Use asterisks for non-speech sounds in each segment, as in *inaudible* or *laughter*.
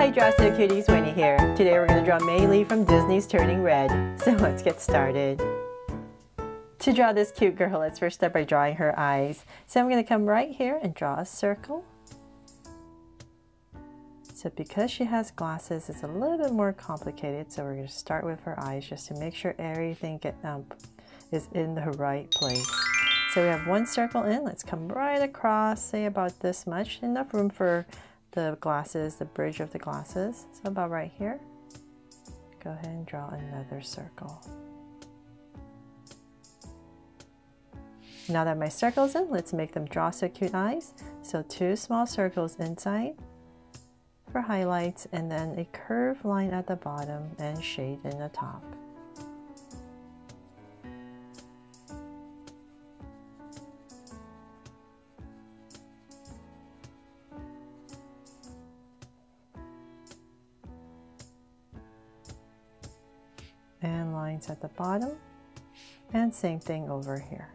Hi So Cuties, Winnie here. Today we're going to draw Mei Lee from Disney's Turning Red. *laughs* So let's get started. To draw this cute girl, let's first start by drawing her eyes. So I'm going to come right here and draw a circle. So because she has glasses, it's a little bit more complicated. So we're going to start with her eyes just to make sure everything get, um, is in the right place. So we have one circle in. Let's come right across, say about this much. Enough room for the glasses, the bridge of the glasses. So about right here. Go ahead and draw another circle. Now that my circle's in, let's make them draw so cute eyes. So two small circles inside for highlights and then a curved line at the bottom and shade in the top. The bottom and same thing over here.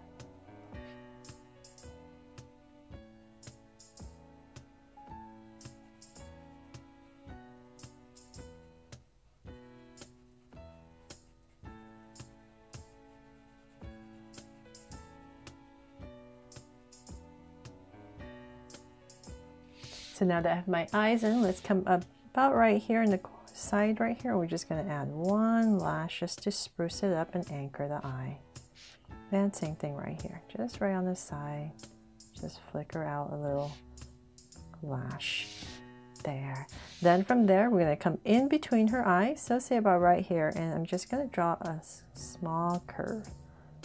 So now that I have my eyes in, let's come up about right here in the side right here, we're just going to add one lash just to spruce it up and anchor the eye. And same thing right here, just right on the side. Just flicker out a little lash there. Then from there, we're going to come in between her eyes, so say about right here, and I'm just going to draw a small curve.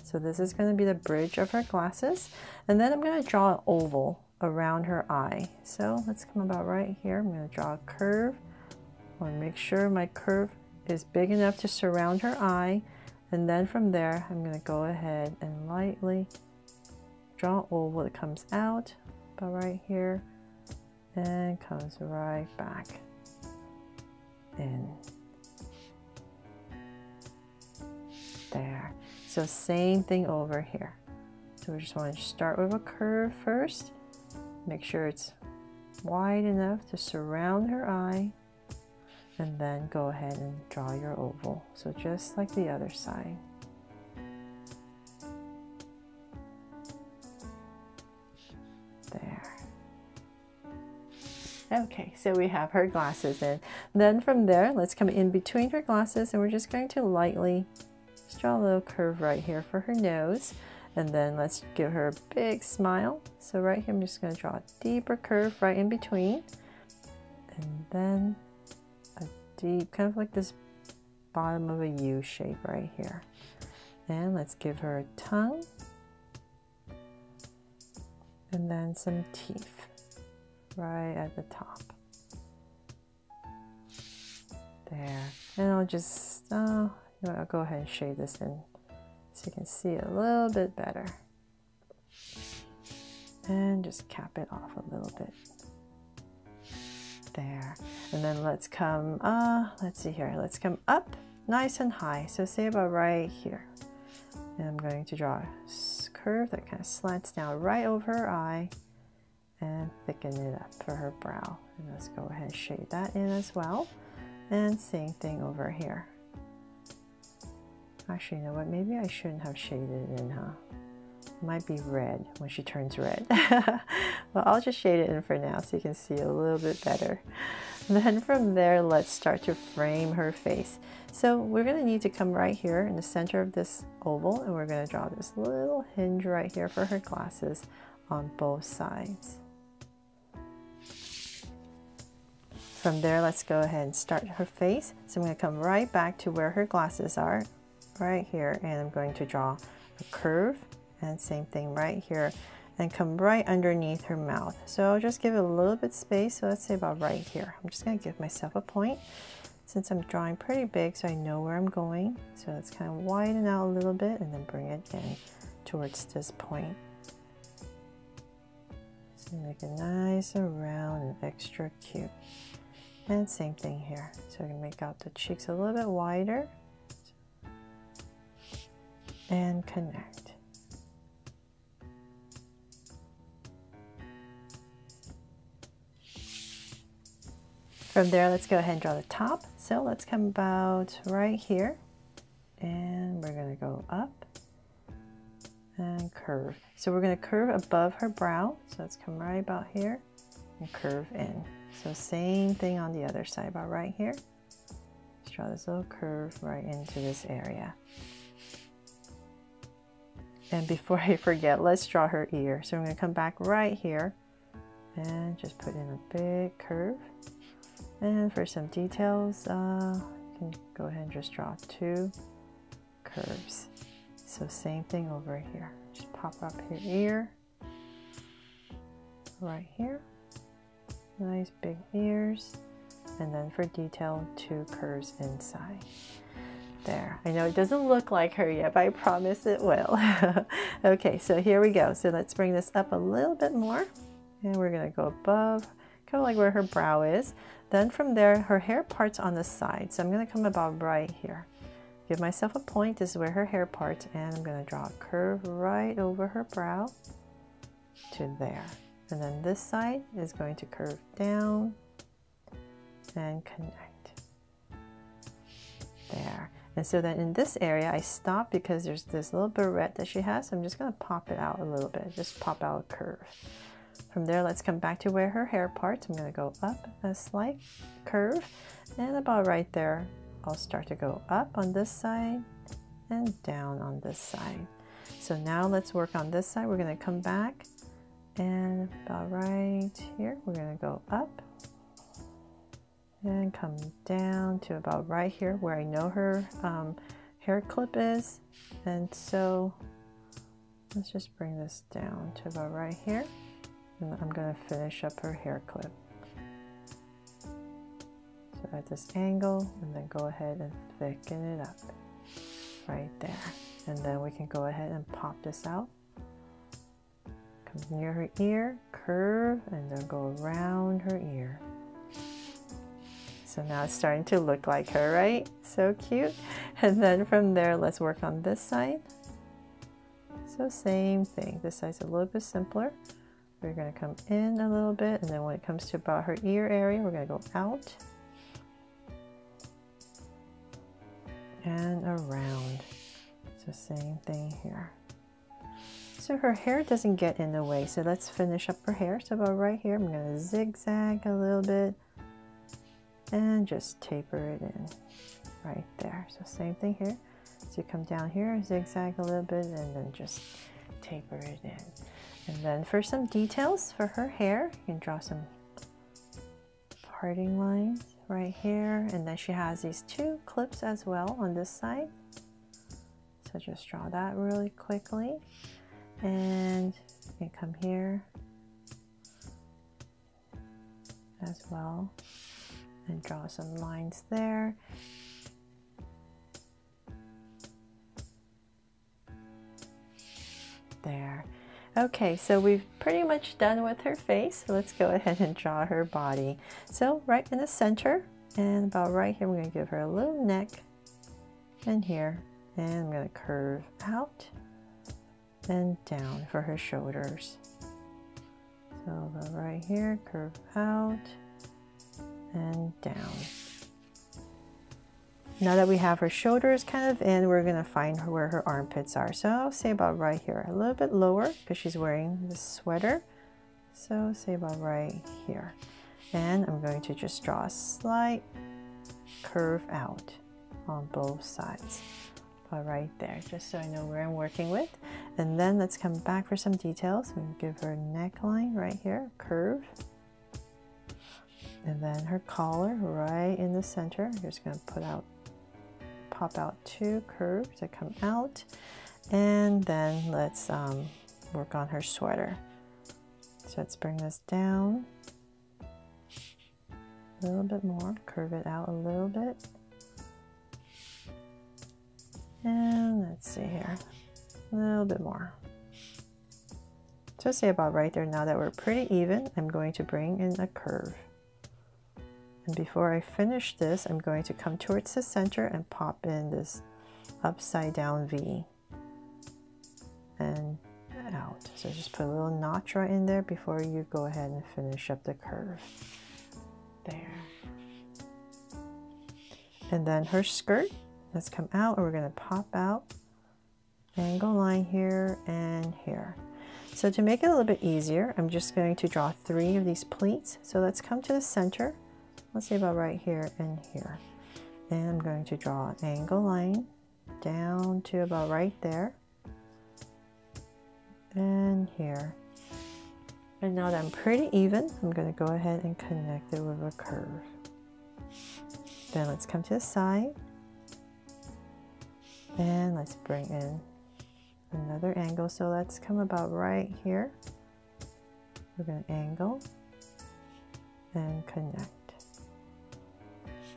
So this is going to be the bridge of her glasses, and then I'm going to draw an oval around her eye. So let's come about right here. I'm going to draw a curve To make sure my curve is big enough to surround her eye. And then from there, I'm going to go ahead and lightly draw oval that comes out about right here and comes right back in. There. So same thing over here. So we just want to start with a curve first. Make sure it's wide enough to surround her eye and then go ahead and draw your oval. So just like the other side. There. Okay, so we have her glasses in. Then from there, let's come in between her glasses and we're just going to lightly just draw a little curve right here for her nose. And then let's give her a big smile. So right here, I'm just going to draw a deeper curve right in between. And then deep, kind of like this bottom of a U shape right here. And let's give her a tongue and then some teeth right at the top. There. And I'll just, oh, I'll go ahead and shade this in so you can see a little bit better. And just cap it off a little bit there. And then let's come, uh, let's see here, let's come up nice and high. So say about right here. And I'm going to draw a curve that kind of slants down right over her eye and thicken it up for her brow. And let's go ahead and shade that in as well. And same thing over here. Actually, you know what? Maybe I shouldn't have shaded it in, huh? Might be red when she turns red. *laughs* well, I'll just shade it in for now so you can see a little bit better. *laughs* then from there, let's start to frame her face. So we're going to need to come right here in the center of this oval and we're going to draw this little hinge right here for her glasses on both sides. From there, let's go ahead and start her face. So I'm going to come right back to where her glasses are, right here, and I'm going to draw a curve and same thing right here and come right underneath her mouth. So I'll just give it a little bit space. So let's say about right here. I'm just gonna give myself a point since I'm drawing pretty big so I know where I'm going. So let's kind of widen out a little bit and then bring it in towards this point. So make it nice and round and extra cute. And same thing here. So we can make out the cheeks a little bit wider and connect. From there, let's go ahead and draw the top. So let's come about right here and we're gonna go up and curve. So we're gonna curve above her brow. So let's come right about here and curve in. So same thing on the other side, about right here. Let's draw this little curve right into this area. And before *laughs* I forget, let's draw her ear. So I'm gonna come back right here and just put in a big curve. And for some details, uh, you can go ahead and just draw two curves. So same thing over here. Just pop up your ear right here. Nice big ears. And then for detail, two curves inside. There. I know it doesn't look like her yet, but I promise it will. *laughs* okay, so here we go. So let's bring this up a little bit more. And we're to go above, kind of like where her brow is. Then from there, her hair parts on the side. So I'm going to come about right here. Give myself a point. This is where her hair parts. And I'm going to draw a curve right over her brow to there. And then this side is going to curve down and connect. There. And so then in this area, I stop because there's this little barrette that she has. So I'm just going to pop it out a little bit. Just pop out a curve. From there, let's come back to where her hair parts. I'm going to go up a slight curve. And about right there, I'll start to go up on this side and down on this side. So now let's work on this side. We're going to come back and about right here, we're going to go up and come down to about right here where I know her um, hair clip is. And so let's just bring this down to about right here. And I'm going to finish up her hair clip. So at this angle and then go ahead and thicken it up right there. And then we can go ahead and pop this out. Come near her ear, curve, and then go around her ear. So now it's starting to look like her, right? So cute. *laughs* And then from there, let's work on this side. So same thing. This side's a little bit simpler. We're going to come in a little bit, and then when it comes to about her ear area, we're going to go out and around. So same thing here. So her hair doesn't get in the way. So let's finish up her hair. So about right here, I'm going to zigzag a little bit and just taper it in right there. So same thing here. So you come down here, zigzag a little bit, and then just taper it in. And then for some details for her hair, you can draw some parting lines right here. And then she has these two clips as well on this side. So just draw that really quickly. And you can come here as well and draw some lines there. There. Okay, so we've pretty much done with her face. let's go ahead and draw her body. So right in the center and about right here, we're going to give her a little neck and here. And I'm going to curve out and down for her shoulders. So right here, curve out and down. Now that we have her shoulders kind of in, we're gonna find her where her armpits are. So I'll say about right here, a little bit lower because she's wearing this sweater. So say about right here. And I'm going to just draw a slight curve out on both sides. About right there, just so I know where I'm working with. And then let's come back for some details. We give her neckline right here, curve and then her collar right in the center. Just going to put out, pop out two curves that come out. And then let's um, work on her sweater. So let's bring this down a little bit more, curve it out a little bit. And let's see here, a little bit more. So say about right there now that we're pretty even, I'm going to bring in a curve. And before I finish this, I'm going to come towards the center and pop in this upside down V and out. So just put a little notch right in there before you go ahead and finish up the curve. There. And then her skirt, let's come out and we're gonna pop out, angle line here and here. So to make it a little bit easier, I'm just going to draw three of these pleats. So let's come to the center. Let's say about right here and here. And I'm going to draw an angle line down to about right there. And here. And now that I'm pretty even, I'm going to go ahead and connect it with a curve. Then let's come to the side. And let's bring in another angle. So let's come about right here. We're going to angle and connect.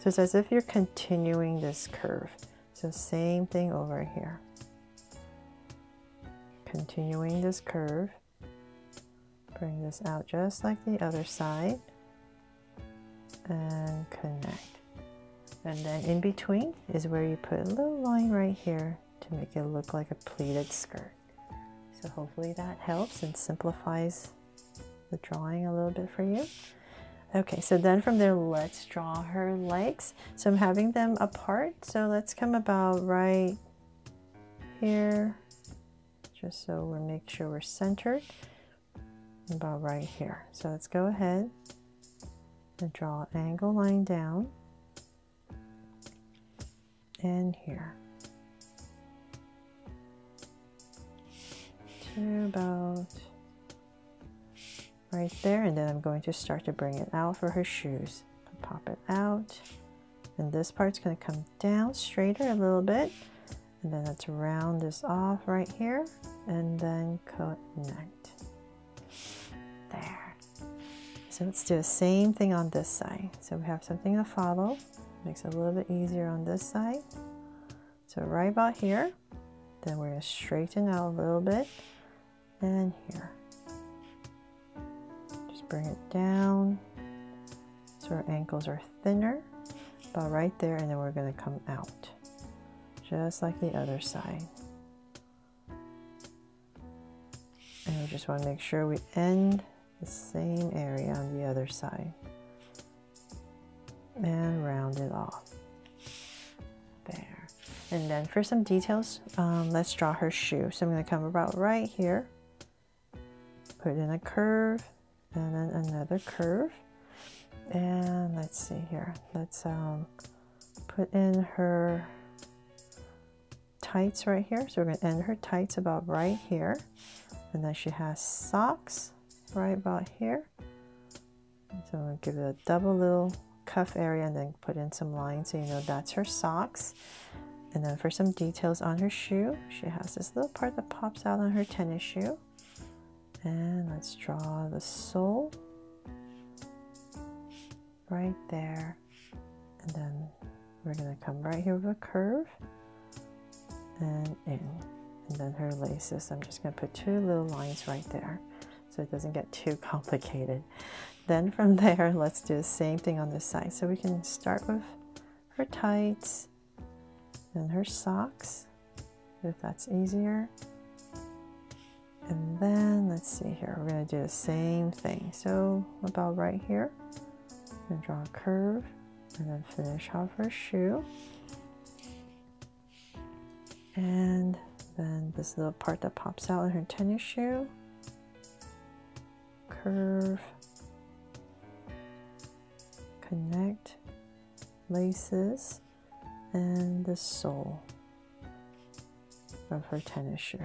So it's as if you're continuing this curve. So same thing over here. Continuing this curve. Bring this out just like the other side. And connect. And then in between is where you put a little line right here to make it look like a pleated skirt. So hopefully that helps and simplifies the drawing a little bit for you. Okay, so then from there, let's draw her legs. So I'm having them apart. So let's come about right here, just so we make sure we're centered. About right here. So let's go ahead and draw an angle line down and here. To about right there and then I'm going to start to bring it out for her shoes. Pop it out and this part's going to come down straighter a little bit and then let's round this off right here and then connect. There. So let's do the same thing on this side. So we have something to follow. Makes it a little bit easier on this side. So right about here, then we're going to straighten out a little bit and here bring it down so our ankles are thinner about right there and then we're going to come out just like the other side. And we just want to make sure we end the same area on the other side and round it off. There. And then for some details um, let's draw her shoe. So I'm going to come about right here put in a curve and then another curve. And let's see here. Let's um, put in her tights right here. So we're going to end her tights about right here. And then she has socks right about here. So I'm going to give it a double little cuff area and then put in some lines so you know that's her socks. And then for some details on her shoe she has this little part that pops out on her tennis shoe and let's draw the sole right there. And then we're going to come right here with a curve and in. And then her laces, I'm just going to put two little lines right there so it doesn't get too *laughs* complicated. Then from *laughs* there, let's do the same thing on this side. So we can start with her tights and her socks, if that's easier. And then let's see here, we're going to do the same thing. So about right here, to draw a curve and then finish off her shoe. And then this little part that pops out in her tennis shoe, curve, connect, laces, and the sole of her tennis shoe.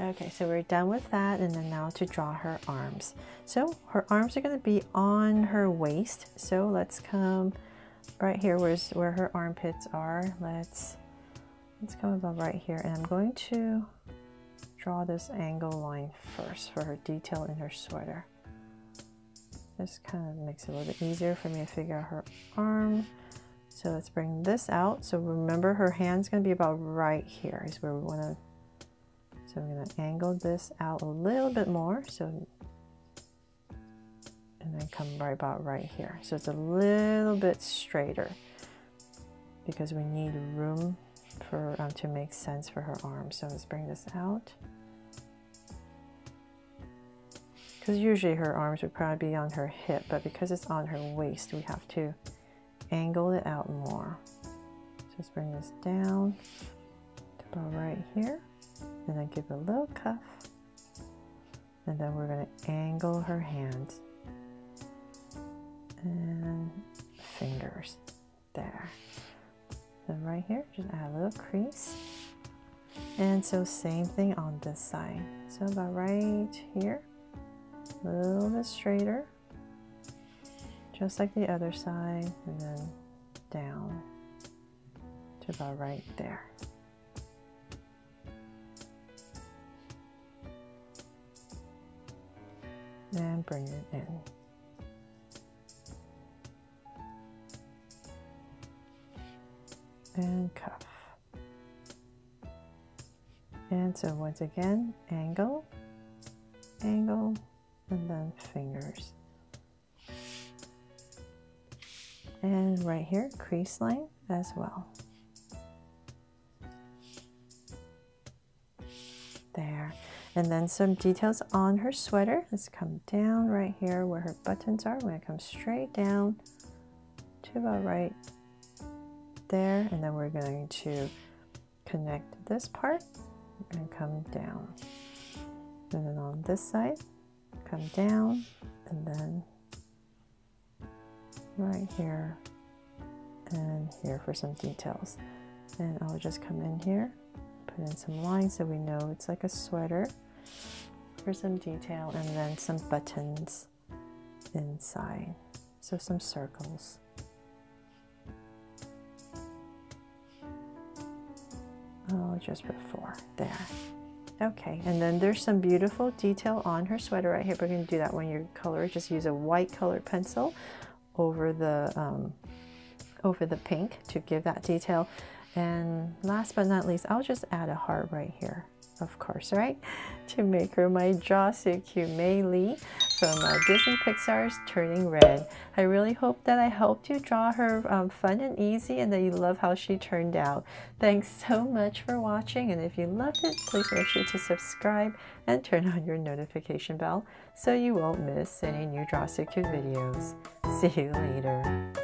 Okay, so we're done with that and then now to draw her arms. So her arms are going to be on her waist. So let's come right here where's where her armpits are. Let's let's come about right here and I'm going to draw this angle line first for her detail in her sweater. This kind of makes it a little bit easier for me to figure out her arm. So let's bring this out. So remember her hand's going to be about right here is where we want to so I'm going to angle this out a little bit more. So, and then come right about right here. So it's a little bit straighter because we need room for um, to make sense for her arm. So let's bring this out. because usually her arms would probably be on her hip, but because it's on her waist, we have to angle it out more. Just bring this down to about right here, and then give a little cuff. And then we're going to angle her hand and fingers there. Then right here, just add a little crease. And so same thing on this side. So about right here a little bit straighter, just like the other side, and then down to about right there. And bring it in. And cuff. And so once again, angle, angle, and then fingers. And right here, crease line as well. There. And then some details on her sweater. Let's come down right here where her buttons are. We're to come straight down to about right there. And then we're going to connect this part and come down. And then on this side, come down and then right here and here for some details. And I'll just come in here, put in some lines so we know it's like a sweater for some detail and then some buttons inside. So some circles. Oh, just four there. Okay, and then there's some beautiful detail on her sweater right here. We're going to do that when you color. Just use a white colored pencil over the um, over the pink to give that detail. And last but not least, I'll just add a heart right here of course, right? *laughs* To make her my Cute Mei Lee from uh, Disney Pixar's Turning Red. I really hope that I helped you draw her um, fun and easy and that you love how she turned out. Thanks *laughs* so much for watching and if you loved it, please make sure to subscribe and turn on your notification bell so you won't miss any new Draw So Cute videos. See you later.